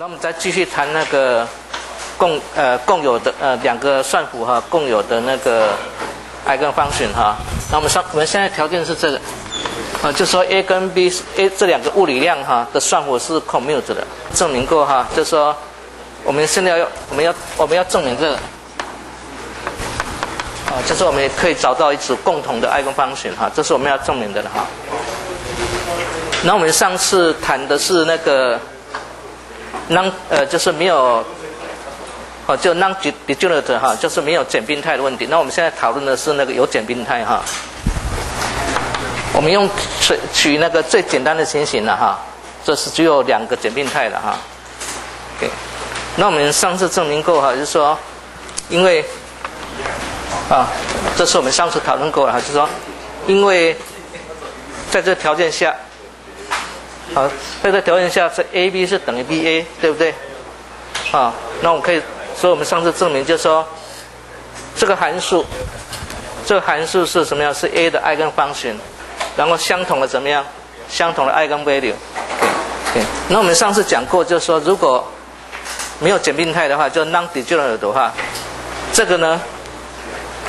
那我们再继续谈那个共呃共有的呃两个算符哈共有的那个 eigen function 哈。那我们上我们现在条件是这个啊，就说 a 跟 b a 这两个物理量哈的算符是 commute 的，证明过哈，就说我们现在要我们要我们要证明这个啊，就是我们也可以找到一组共同的 eigen function 哈，这是我们要证明的了哈。那我们上次谈的是那个。Non 呃就是没有，哦就 non degenerate 哈，就是没有简并态的问题。那我们现在讨论的是那个有简并态哈。我们用取取那个最简单的情形了哈，这是只有两个简并态的哈。OK，那我们上次证明过哈，就是说，因为啊，这是我们上次讨论过了哈，就是说，因为在这条件下。好，在这条件下是 A B 是等于 B A，对不对？啊，那我们可以，所以我们上次证明就是说，这个函数，这个函数是什么样？是 A 的 eigen function，然后相同的怎么样？相同的 eigen value。对，对那我们上次讲过，就是说如果没有简并态的话，就 non-degenerate 的话，这个呢，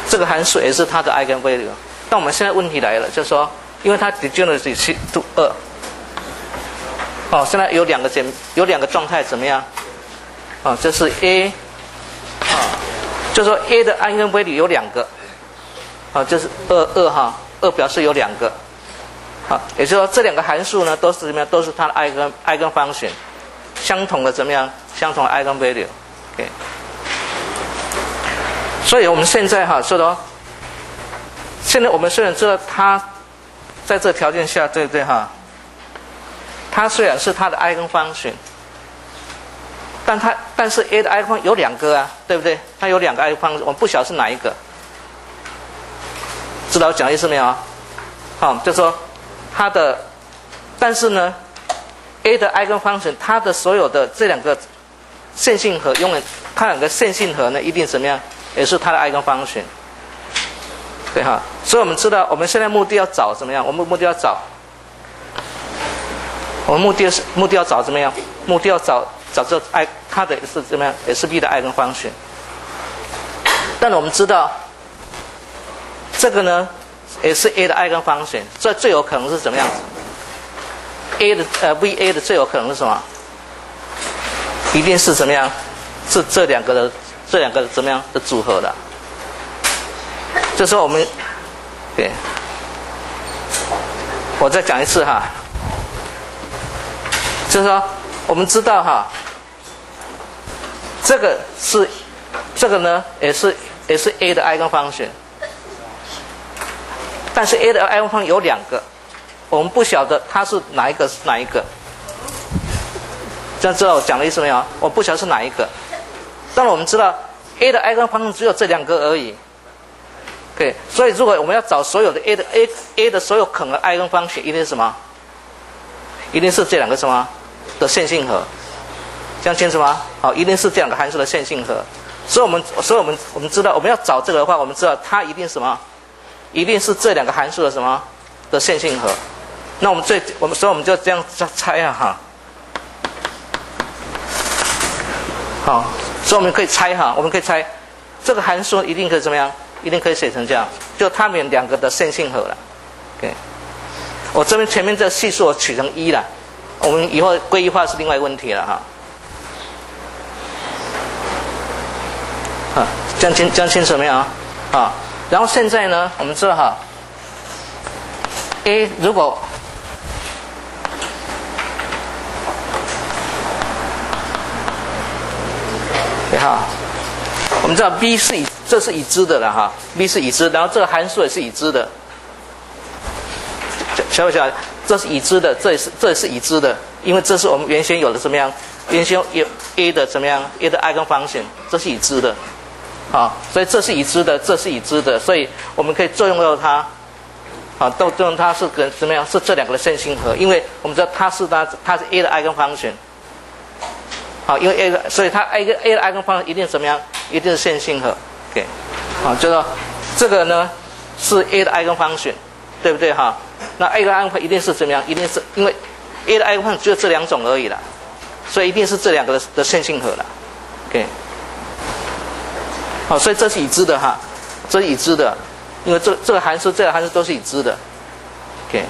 这个函数也是它的 eigen value。那我们现在问题来了，就是说，因为它 degenerate 是度二。哦，现在有两个简，有两个状态怎么样？啊，这是 A，啊，就说 A 的 eigen value 有两个，啊，就是二二哈，二表示有两个，好，也就是说这两个函数呢都是怎么样？都是它的 eigen eigen function，相同的怎么样？相同的 eigen value，OK。所以我们现在哈说的，现在我们虽然知道它在这条件下，对不对哈？它虽然是它的 eigen function，但它但是 A 的 eigen function 有两个啊，对不对？它有两个 eigen function，我们不晓得是哪一个。知道我讲意思没有？好，就说它的，但是呢，A 的 eigen function 它的所有的这两个线性和永远，它两个线性和呢一定怎么样？也是它的 eigen function，对哈？所以我们知道我们现在目的要找怎么样？我们目的要找。我们目的是目的要找怎么样？目的要找找这爱它的是怎么样？也是 B 的爱跟方选。但是我们知道，这个呢也是 A 的爱跟方选，这最有可能是怎么样？A 的呃 VA 的最有可能是什么？一定是怎么样？是这两个的这两个怎么样的组合的？就说我们对，我再讲一次哈。就是说，我们知道哈，这个是，这个呢也是也是 A 的 eigen function，但是 A 的 eigen function 有两个，我们不晓得它是哪一个是哪一个。这样知道我讲的意思没有？我不晓得是哪一个，但我们知道 A 的 eigen function 只有这两个而已。对，所以如果我们要找所有的 A 的 A A 的所有可能 eigen function，一定是什么？一定是这两个什么？的线性和，这样清楚吗？好，一定是这两个函数的线性和。所以我们，所以我们，我们知道我们要找这个的话，我们知道它一定什么？一定是这两个函数的什么的线性和。那我们最，我们所以我们就这样猜啊哈。好，所以我们可以猜哈，我们可以猜这个函数一定可以怎么样？一定可以写成这样，就它们两个的线性和了。OK，我这边前面这系数我取成一了。我们以后归一化是另外一个问题了哈。啊，讲清讲清楚没有啊？啊，然后现在呢，我们知道哈，A 如果，对哈，我们知道 B 是已这是已知的了哈，B 是已知，然后这个函数也是已知的，晓不晓得？这是已知的，这也是这也是已知的，因为这是我们原先有的怎么样？原先有 A 的怎么样？A 的 i 跟 function，这是已知的，啊，所以这是已知的，这是已知的，所以我们可以作用到它，啊，都作用它是跟怎么样？是这两个的线性和，因为我们知道它是它它是 A 的 i 跟 function，好，因为 A 的，所以它 A 个 A 的 i 跟 function 一定怎么样？一定是线性和，OK，好，就说这个呢是 A 的 i 跟 function，对不对哈？那 A 的 i 一定是怎么样？一定是因为 A 的 i 分只有这两种而已了，所以一定是这两个的的线性和了，OK。好，所以这是已知的哈，这是已知的，因为这这个函数、这个函数都是已知的，OK。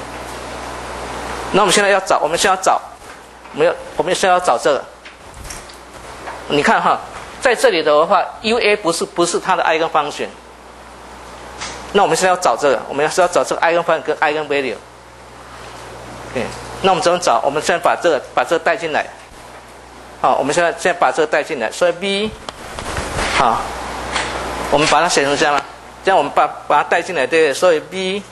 那我们现在要找，我们现在要找，我们要，我们现在要找这个。你看哈，在这里的话，UA 不是不是它的 eigen function。那我们现在要找这个，我们要是要找这个 eigen function 跟 eigen value。OK，那我们怎么找？我们现在把这个把这个带进来。好，我们现在现在把这个带进来，所以 B，好。我们把它写成这样了，这样我们把把它带进来，对不对？所以 b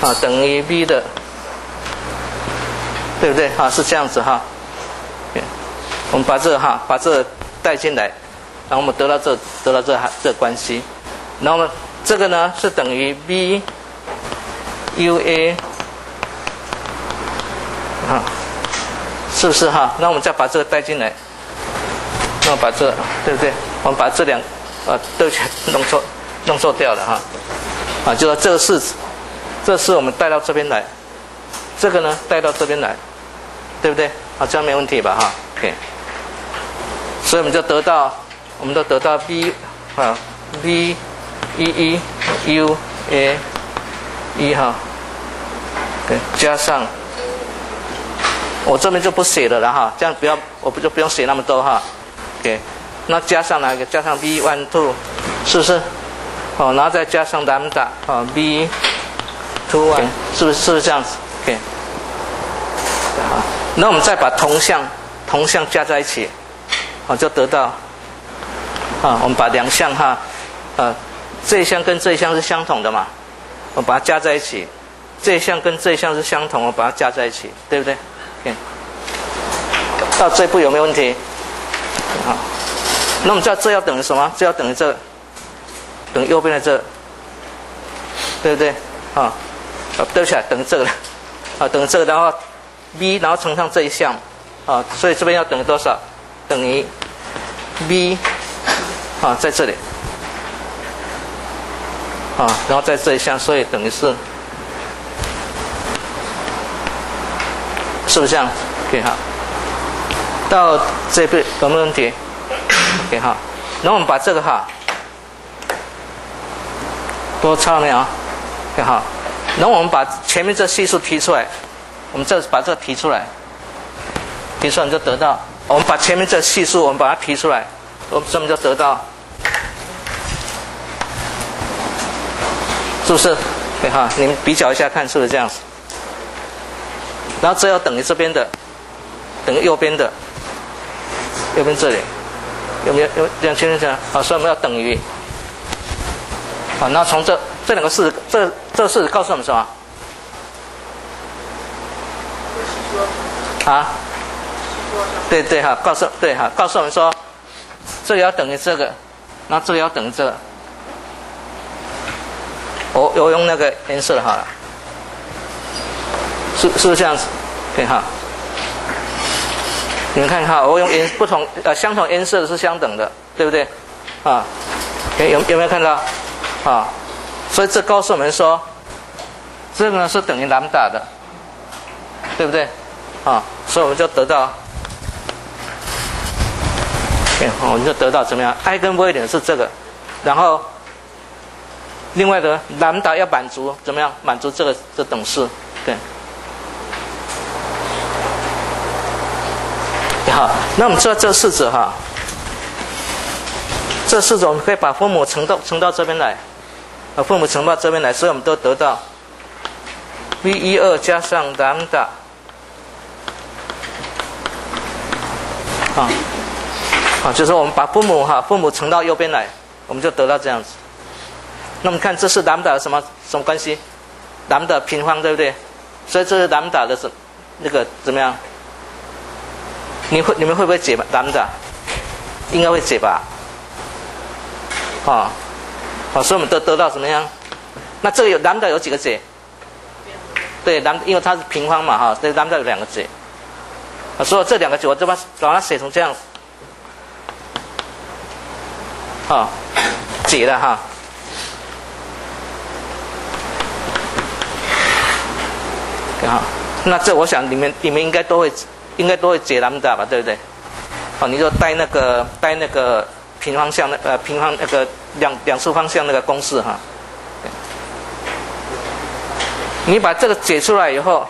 啊等于 b 的，对不对？啊是这样子哈。我们把这个哈把这个带进来，然后我们得到这得到这哈这关系，然后呢这个呢是等于 b u a 啊，是不是哈？那我们再把这个带进来，那把这对不对？我们把这两。啊，都全弄错，弄错掉了哈，啊，就说这个式子，这是我们带到这边来，这个呢带到这边来，对不对？啊，这样没问题吧哈？OK，所以我们就得到，我们都得到 b 啊，b 一一 u a 一哈，对，加上，我这边就不写了啦哈，这样不要，我不就不用写那么多哈，OK。那加上哪个？加上 b one two，是不是？哦，然后再加上 lambda 啊 b two one，是不是？是不是这样子？OK。好，那我们再把同项同项加在一起，好，就得到啊，我们把两项哈，呃，这一项跟这一项是相同的嘛，我把它加在一起，这一项跟这一项是相同，我把它加在一起，对不对？OK。到这一步有没有问题？好。那我们知道这要等于什么？这要等于这，等右边的这，对不对？啊，啊，对不起，等于这个了，啊，等于这个，然后 b，然后乘上这一项，啊，所以这边要等于多少？等于 b，啊，在这里，啊，然后在这一项，所以等于是，是不是这样？OK 哈，到这边有没有问题？OK 哈，那我们把这个哈多抄没有？OK 哈，那我们把前面这系数提出来，我们这把这提出来，提出来就得到。我们把前面这系数我们把它提出来，我们这么就得到，是不是对哈，你们比较一下看是不是这样子？然后这要等于这边的，等于右边的，右边这里。有没有有这样清楚讲？好，所以我们要等于，好，那从这这两个式，这这个式告诉我们什么？啊？对对哈，告诉对哈，告诉我们说，这里要等于这个，那这里要等于这个。我我用那个颜色好了，是是不是这样子？对哈。你们看哈，我用颜不同呃相同颜色的是相等的，对不对？啊，有有没有看到？啊，所以这告诉我们说，这个呢是等于蓝打的，对不对？啊，所以我们就得到，对，我们就得到怎么样？爱跟威廉是这个，然后另外的兰达要满足怎么样？满足这个这等式，对。好，那我们知道这式子哈，这式子我们可以把分母乘到乘到这边来，把分母乘到这边来，所以我们都得到 v 一二加上 lambda，啊，好，就是我们把分母哈分母乘到右边来，我们就得到这样子。那么看这是 lambda 什么什么关系？lambda 平方对不对？所以这是 lambda 的是那个怎么样？你会你们会不会解蓝的？应该会解吧。啊，好，所以我们都得到怎么样？那这个有蓝的有几个解？对，兰，因为它是平方嘛，哈，所以蓝的有两个解。啊，所以这两个解，我就把把它写成这样。啊，解了哈。好，那这我想你们你们应该都会。应该都会解 lambda 吧，对不对？哦，你就带那个带那个平方向的呃平方那个两两次方向那个公式哈。你把这个解出来以后，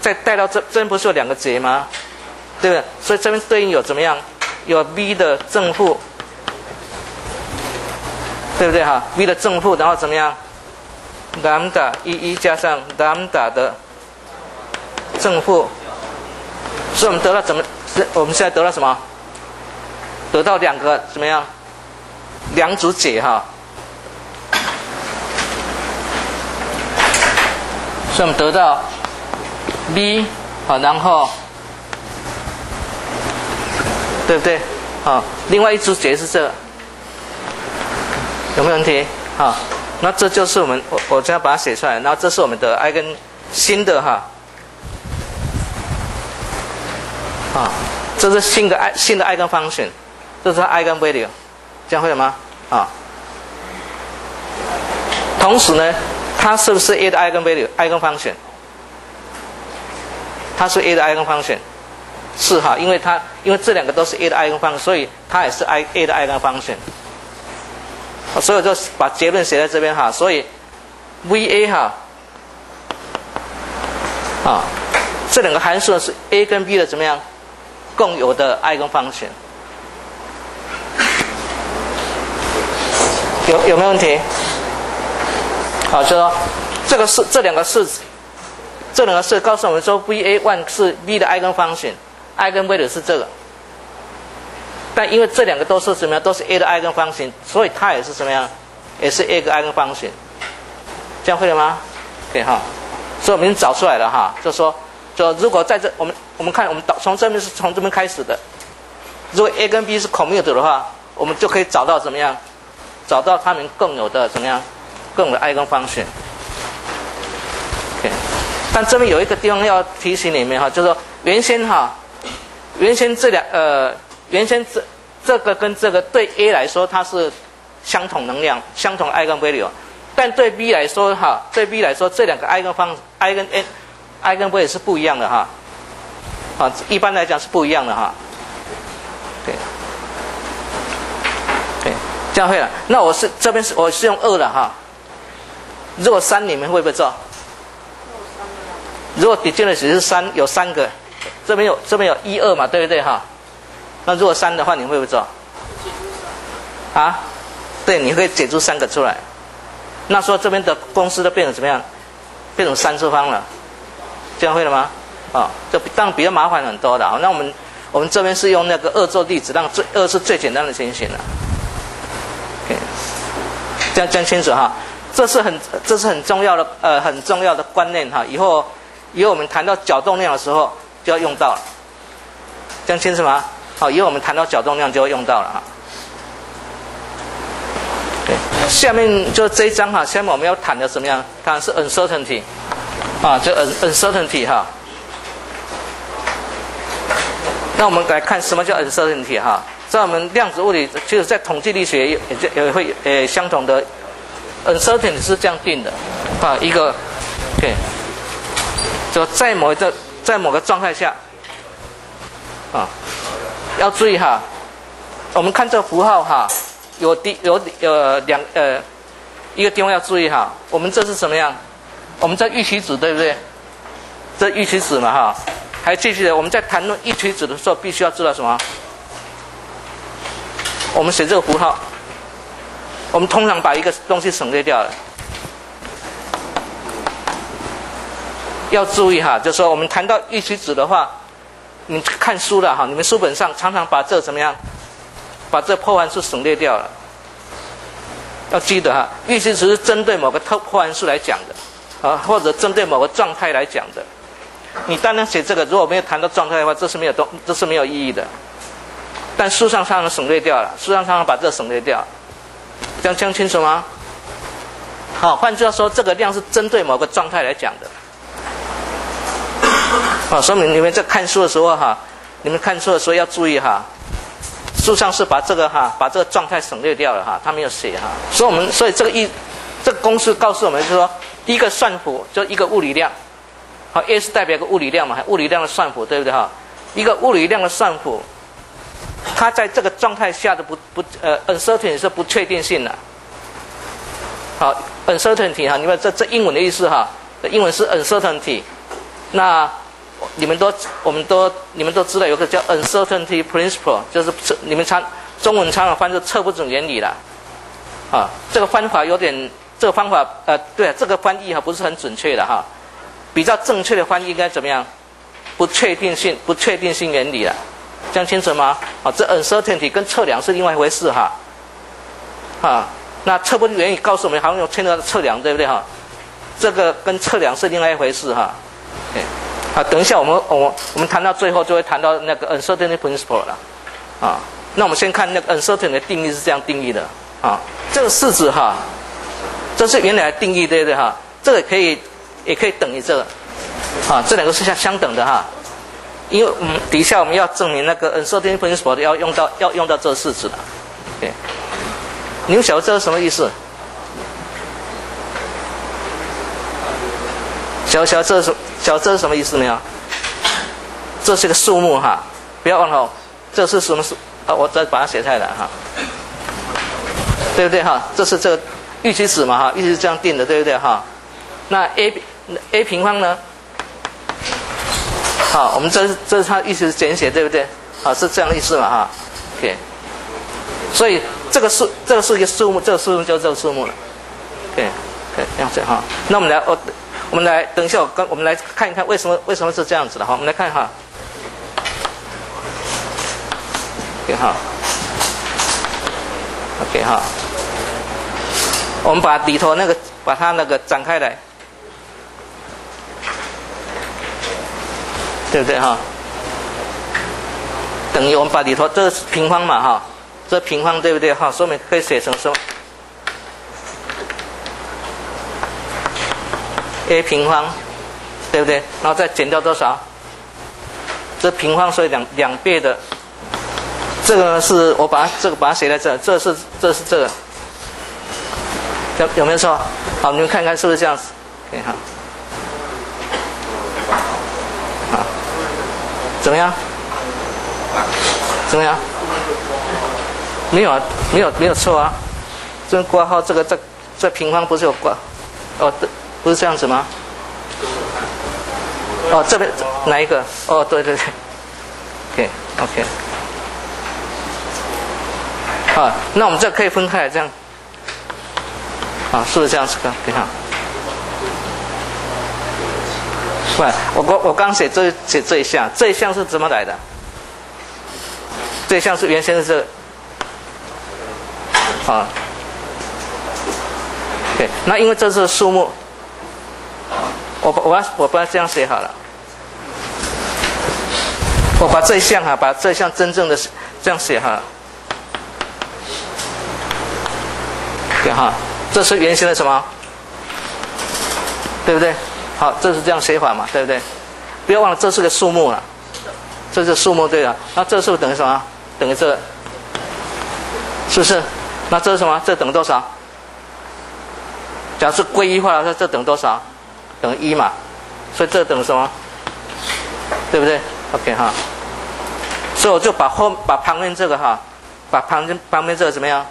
再带到这这边不是有两个解吗？对不对？所以这边对应有怎么样？有 v 的正负，对不对哈？v 的正负，然后怎么样？lambda 一一加上 lambda 的正负，所以我们得到怎么？我们现在得到什么？得到两个怎么样？两组解哈。所以我们得到 v 好，然后。对不对？好，另外一组解是这，有没有问题？好，那这就是我们我我这样把它写出来，然后这是我们的 i 根新的哈，啊，这是新的 i 新的 i 根 function，这是 i 根 value，这样会了吗？啊，同时呢，它是不是 a 的 i 根 value？i 根 function，它是 a 的 i 根 function。是哈，因为它因为这两个都是 a 的 eigen function，所以它也是 i a 的 eigen function。所以我就把结论写在这边哈，所以 v a 哈啊，这两个函数是 a 跟 b 的怎么样共有的 eigen function。有有没有问题？好，就说这个是这两个式子，这两个式告诉我们说 v a one 是 v 的 eigen function。i 跟 v 的是这个，但因为这两个都是什么样，都是 a 的 i 根方形，所以它也是什么样，也是 a 个 i 根方形，这样会了吗？对哈，所以我们已经找出来了哈，就说，就如果在这，我们我们看，我们导从这边是从这边开始的，如果 a 跟 b 是 commute 的话，我们就可以找到怎么样，找到它们共有的怎么样，共有的 i 根方形。但这边有一个地方要提醒你们哈，就是说原先哈。原先这两呃，原先这这个跟这个对 A 来说它是相同能量，相同 eigen value，但对 B 来说哈，对 B 来说这两个 eigen 方 eigen n eigen value 是不一样的哈，啊，一般来讲是不一样的哈，对，对，这样会了。那我是这边是我是用二的哈，如果三你们会不会做？如果底进的只是三，有三个。这边有这边有一二嘛，对不对哈？那如果三的话，你会不会做？啊？对，你会解出三个出来。那说这边的公式都变成怎么样？变成三次方了，这样会了吗？啊，这当比较麻烦很多的啊。那我们我们这边是用那个二做例子，让最二是最简单的情形了。OK，这样讲清楚哈。这是很这是很重要的呃很重要的观念哈。以后以后我们谈到角动量的时候。就要用到了，这样清楚吗？好，以后我们谈到角动量就会用到了哈。对，下面就这一章哈，下面我们要谈的怎么样？谈是 uncertainty，啊，就 un uncertainty 哈。那我们来看什么叫 uncertainty 哈？在我们量子物理，就是在统计力学也也会呃相同的 uncertainty 是这样定的，啊，一个对，就在某一个。在某个状态下，啊，要注意哈。我们看这个符号哈，有第有呃两呃一个地方要注意哈。我们这是什么样？我们在预期值对不对？这预期值嘛哈。还继续的，我们在谈论预期值的时候，必须要知道什么？我们写这个符号，我们通常把一个东西省略掉了。要注意哈，就说我们谈到预期值的话，你们看书了哈，你们书本上常常把这怎么样，把这破函数省略掉了。要记得哈，预期值是针对某个特破函数来讲的，啊，或者针对某个状态来讲的。你单单写这个，如果没有谈到状态的话，这是没有东，这是没有意义的。但书上常常省略掉了，书上常常把这省略掉，这样讲清楚吗？好，换句话说，这个量是针对某个状态来讲的。啊，说明你们在看书的时候哈，你们看书的时候要注意哈，书上是把这个哈，把这个状态省略掉了哈，他没有写哈。所以我们所以这个一，这个公式告诉我们就是说，第一个算符就一个物理量，好，A 是代表一个物理量嘛，物理量的算符，对不对哈？一个物理量的算符，它在这个状态下的不不呃 uncertainty 是不确定性的。好，uncertainty 哈，你们这这英文的意思哈，英文是 uncertainty。那你们都我们都你们都知道有个叫 uncertainty principle，就是你们常中文常常翻译测不准原理了。啊，这个方法有点，这个方法呃，对，这个翻译哈不是很准确的哈。比较正确的翻译应该怎么样？不确定性不确定性原理了，讲清楚吗？啊，这 uncertainty 跟测量是另外一回事哈。啊，那测不准原理告诉我们好像有牵扯到测量，对不对哈？这个跟测量是另外一回事哈。对，好，等一下我们我我们谈到最后就会谈到那个 uncertainty principle 了。啊，那我们先看那个 uncertainty 的定义是这样定义的。啊，这个式子哈，这是原来的定义，对不对哈？这个可以，也可以等于这个，啊，这两个是相相等的哈。因为我们底下我们要证明那个 uncertainty principle 要用到要用到这个式子的，对。你们晓得这是什么意思？晓晓这是晓这是什么意思没有？这是个数目哈，不要忘了，这是什么数？啊，我再把它写下来哈。对不对哈？这是这个预期值嘛哈？预期是这样定的，对不对哈？那 a a 平方呢？好，我们这是这是它意思是简写，对不对？好，是这样的意思嘛哈？OK。所以这个数这个是一个数目，这个数目就是这个数目了。OK，这样子哈。那我们来哦我们来等一下，我跟我们来看一看为什么为什么是这样子的哈？我们来看哈。OK 哈。OK 哈。我们把里头那个把它那个展开来，对不对哈？等于我们把里头这是平方嘛哈，这平方对不对哈？说明可以写成什么？a 平方，对不对？然后再减掉多少？这平方所以两两倍的，这个是我把这个把它写在这，这是这是这个。有有没有错？好，你们看看是不是这样子？可以哈。怎么样？怎么样？没有啊，没有没有错啊。这挂号这个这这平方不是有挂？哦，不是这样子吗？哦，这边哪一个？哦，对对对。OK OK。好，那我们这可以分开来这样。啊，是不是这样子的？你看，喂，我我我刚写这写这一项，这一项是怎么来的？这一项是原先是这个，啊，对，那因为这是数目，我我我我把它这样写好了，我把这一项哈，把这一项真正的这样写哈，对哈。这是原先的什么？对不对？好，这是这样写法嘛，对不对？不要忘了，这是个数目了，这是数目对了。那这是不是等于什么？等于这，是不是？那这是什么？这等于多少？假如是归一化，那这等于多少？等于一嘛。所以这等于什么？对不对？OK 哈。所以我就把后把旁边这个哈，把旁边旁边这个怎么样？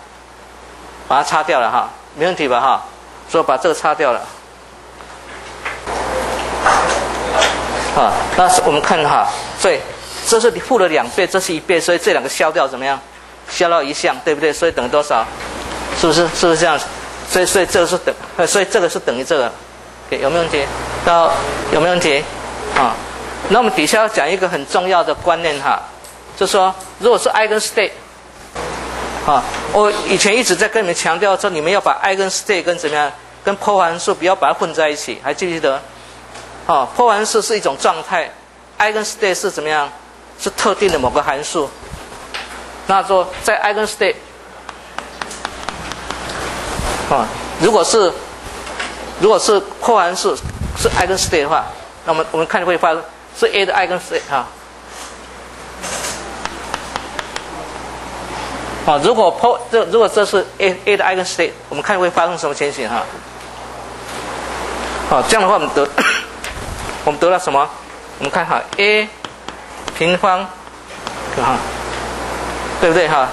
把它擦掉了哈。没问题吧哈，所以把这个擦掉了。啊，那是我们看哈，所以这是你负的两倍，这是一倍，所以这两个消掉怎么样？消掉一项，对不对？所以等于多少？是不是？是不是这样？所以所以这个是等，所以这个是等于这个，有没有问题？到有没有问题？啊，那我们底下要讲一个很重要的观念哈，就说如果是 eigenstate。啊，我以前一直在跟你们强调说，你们要把 eigenstate 跟怎么样，跟破函数不要把它混在一起，还记不记得？啊，破函数是一种状态，eigenstate 是怎么样？是特定的某个函数。那说在 eigenstate，啊，如果是如果是破函数是 eigenstate 的话，那么我们看会发生是 a 的 eigenstate 哈。啊，如果破这如果这是 a a 的 eigenstate，我们看会发生什么情形哈？好，这样的话我们得，我们得到什么？我们看哈，a 平方，哈，对不对哈？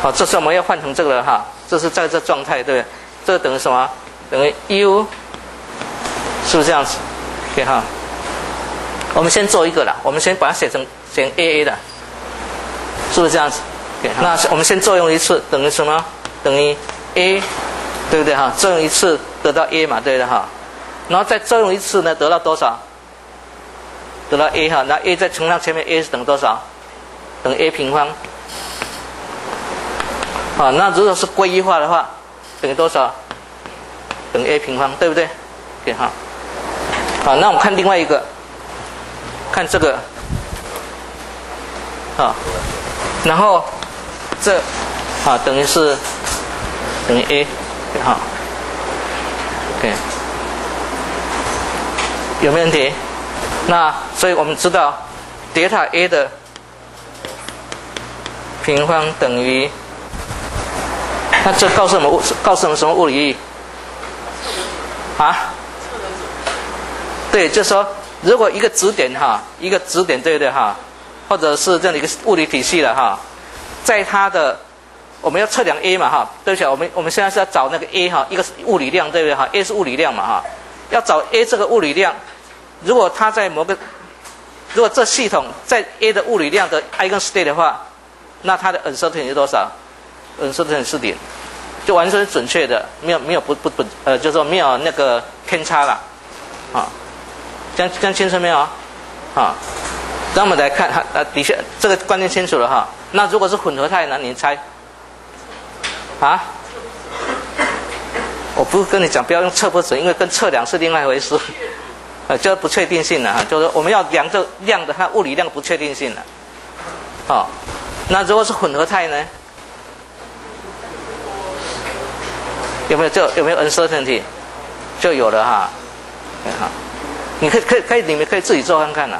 好，这是我们要换成这个了哈，这是在这状态，对不对？这等于什么？等于 u，是不是这样子？对哈。我们先做一个了，我们先把它写成写 a a 的，是不是这样子？对，那我们先作用一次，等于什么？等于 a，对不对哈？作用一次得到 a 嘛，对的哈。然后再作用一次呢，得到多少？得到 a 哈，那 a 再乘上前面 a 是等于多少？等于 a 平方。啊，那如果是归一化的话，等于多少？等于 a 平方，对不对？对哈。好，那我们看另外一个，看这个，啊，然后这啊等于是等于 a，对哈。OK，有没有问题？那所以我们知道，德塔 a 的平方等于，那这告诉我们物，告诉我们什么物理意义？啊？对，就是说，如果一个指点哈，一个指点对不对哈？或者是这样的一个物理体系了哈，在它的我们要测量 a 嘛哈，对不起，我们我们现在是要找那个 a 哈，一个是物理量对不对哈？a 是物理量嘛哈，要找 a 这个物理量。如果它在某个，如果这系统在 A 的物理量的 eigenstate 的话，那它的 uncertainty 是多少？uncertainty 是零，就完全是准确的，没有没有不不不呃，就是说没有那个偏差了，啊，这样这样清楚没有？啊，那我们来看哈，呃，底下这个观念清楚了哈。那如果是混合态呢？你猜？啊？我不是跟你讲不要用测不准，因为跟测量是另外一回事。呃，就是不确定性了哈，就是我们要量这量的它物理量不确定性了，好，那如果是混合态呢？有没有这有没有 uncertainty？就有了哈，好，你可以可以可以你们可以自己做看看呐。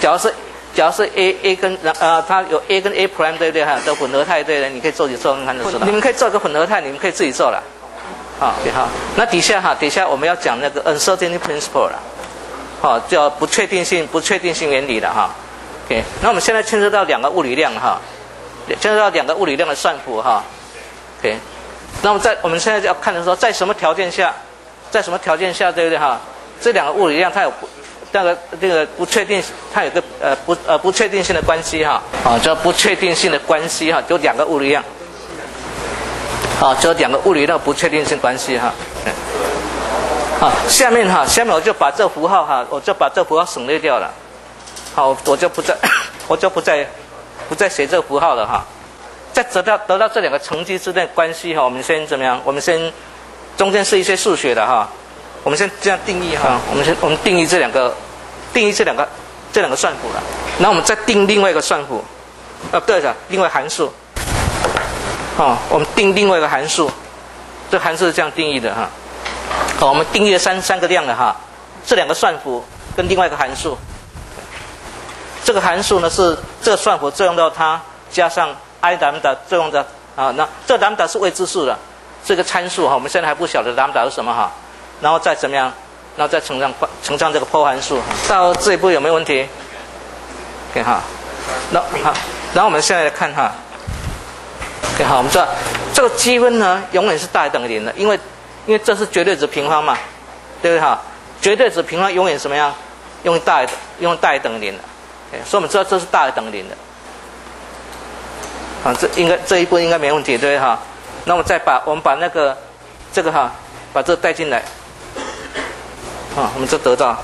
假如是假如是 A A 跟呃它有 A 跟 A prime 对不对哈？的混合态对的，你可以自己做看看就知道。你们可以做个混合态，你们可以自己做了，好，好，那底下哈底下我们要讲那个 uncertainty principle 了。好，叫不确定性不确定性原理的哈。OK，那我们现在牵涉到两个物理量哈，牵涉到两个物理量的算符哈。OK，那么在我们现在就要看的时候，在什么条件下，在什么条件下对不对哈？这两个物理量它有这个这个不确定，它有个呃不呃不确定性的关系哈。啊，叫不确定性的关系哈，就两个物理量。啊，就两个物理量不确定性关系哈。好，下面哈，下面我就把这符号哈，我就把这符号省略掉了。好，我就不再，我就不再，不再写这符号了哈。在得到得到这两个乘积之间的关系哈，我们先怎么样？我们先中间是一些数学的哈。我们先这样定义哈，我们先我们定义这两个，定义这两个这两个算符了。然后我们再定另外一个算符，啊，对的，另外函数。啊，我们定另外一个函数，这函数是这样定义的哈。好，我们定义了三三个量的哈，这两个算符跟另外一个函数，这个函数呢是这个算符作用到它加上 i lambda 作用的啊，那这 lambda 是未知数的，是个参数哈，我们现在还不晓得 lambda 是什么哈，然后再怎么样，然后再乘上乘上这个波函数，到这一步有没有问题？OK 哈，那好，然后我们现在来看哈，OK 好，我们知道这个积分呢永远是大于等于零的，因为因为这是绝对值平方嘛，对不对哈？绝对值平方永远什么样？用大于用大于等于零的，所以我们知道这是大于等于零的。啊，这应该这一步应该没问题，对哈？那我再把我们把那个这个哈，把这带进来，啊，我们就得到。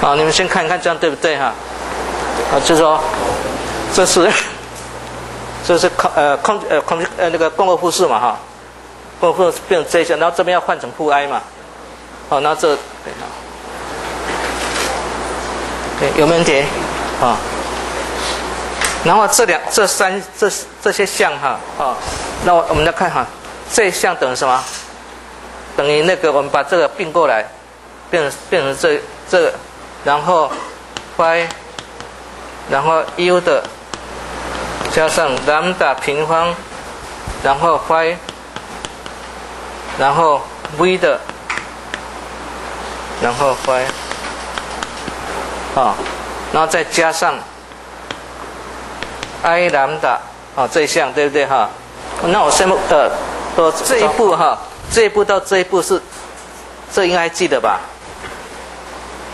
好，你们先看一看这样对不对哈？啊，就说这是。这是空呃空呃空呃那个共轭复式嘛哈，共轭变成这些，然后这边要换成负 i 嘛，好，那这等一下，对有没有问题？啊，然后这两这三这这些项哈啊，那我我们来看哈，这项等于什么？等于那个我们把这个并过来，变成变成这这个，然后 y，然后 u 的。加上 lambda 平方，然后 y 然后 v 的，然后 y，啊，然后再加上 i 兰达，啊，这一项对不对哈？那我先呃，呃这一步哈，这一步到这一步是，这应该记得吧？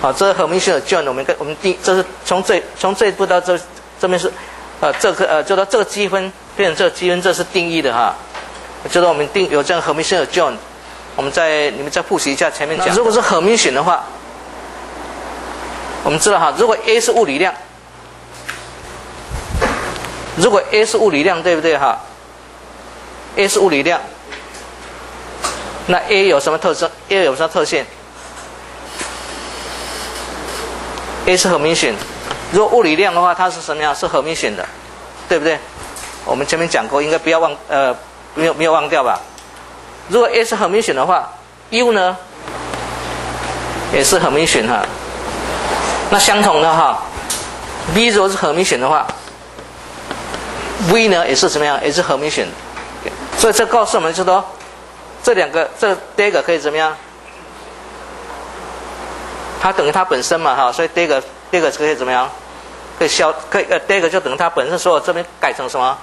好，这是很明显的 join，我们跟我们定，这是从这从这一步到这这边是，呃，这个呃，就到这个积分变成这个积分，这是定义的哈。就是我们定有这样很明显的 join，我们再你们再复习一下前面讲。如果是很明显的话，我们知道哈，如果 A 是物理量，如果 A 是物理量，对不对哈？A 是物理量，那 A 有什么特征？A 有什么特性？A 是很明显，如果物理量的话，它是什么样？是很明显的，对不对？我们前面讲过，应该不要忘，呃，没有没有忘掉吧？如果 A 是很明显的话，U 呢也是很明显哈。那相同的哈，V 如果是很明显的话，V 呢也是怎么样？也是很明显。所以这告诉我们就说，这两个这第一个可以怎么样？它等于它本身嘛，哈，所以第一个第二个可以怎么样？可以消，可以呃，第二个就等于它本身，所以这边改成什么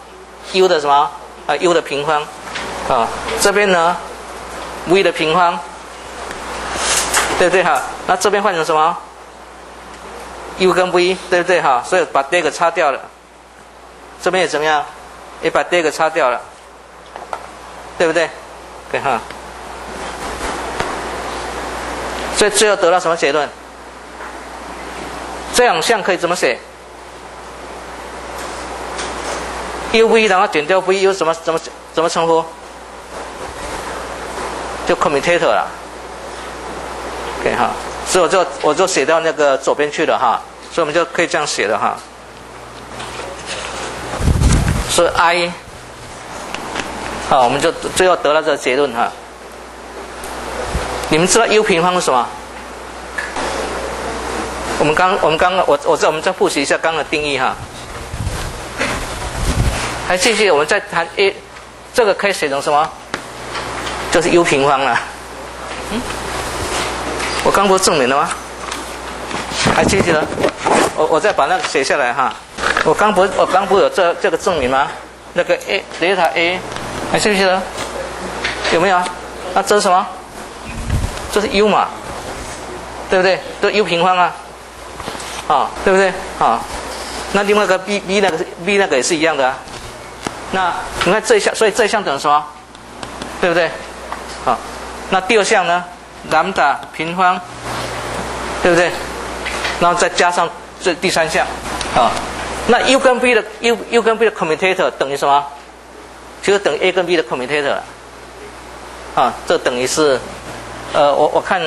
？U 的什么？啊，U 的平方，啊，这边呢，V 的平方，对对哈？那这边换成什么？U 跟 V，对不对哈？所以把第二个擦掉了，这边也怎么样？也把第二个擦掉了，对不对？对哈。所以最后得到什么结论？这两项可以怎么写？U V 然后减掉 V，有什么怎么怎么称呼？就 commutator 了。OK 哈，所以我就我就写到那个左边去了哈，所以我们就可以这样写了哈。所以 I，好，我们就最后得到这个结论哈。你们知道 U 平方是什么？我们刚我们刚刚我我再我们再复习一下刚刚的定义哈。还继续我们再谈 A，这个可以写成什么？就是 U 平方了。嗯，刚不是证明了吗？还记不记得？我我再把那个写下来哈。我刚不我刚不有这这个证明吗？那个 A 德尔塔 A，a 还记不记得？有没有啊？那这是什么？这是 U 嘛，对不对？都 U 平方啊，啊，对不对？啊，那另外一个 B B 那个 B 那个也是一样的啊。那你看这一项，所以这一项等于什么？对不对？好，那第二项呢？兰达平方，对不对？然后再加上这第三项，啊，那 U 跟 B 的 U U 跟 B 的 commutator 等于什么？就是等于 A 跟 B 的 commutator，啊，这等于是。呃，我我看，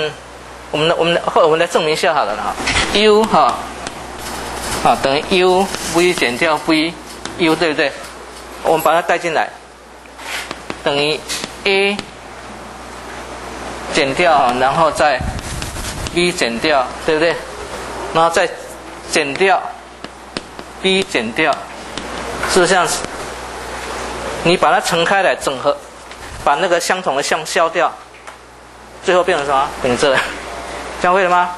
我们我们后我们来证明一下好了哈，U 哈，啊等于 U V 减掉 V，U 对不对？我们把它带进来，等于 A 减掉，然后再 B 减掉，对不对？然后再减掉 B 减掉，是不是这样子？你把它乘开来整合，把那个相同的项消掉。最后变成什么？等于这，教会了吗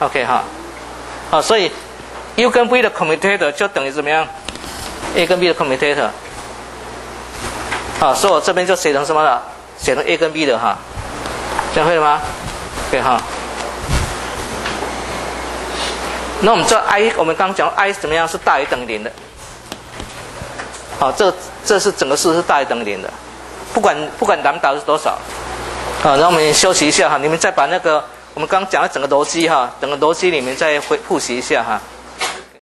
？OK 哈，好，所以 U 跟 V 的 commutator 就等于怎么样？A 跟 B 的 commutator，好，所以我这边就写成什么了？写成 A 跟 B 的哈，教会了吗对哈，那我们知道 I，我们刚刚讲 I 怎么样是大于等于零的，好，这这是整个式是大于等于零的，不管不管蓝达是多少。好，那我们休息一下哈，你们再把那个我们刚讲的整个逻辑哈，整个逻辑里面再回复习一下哈。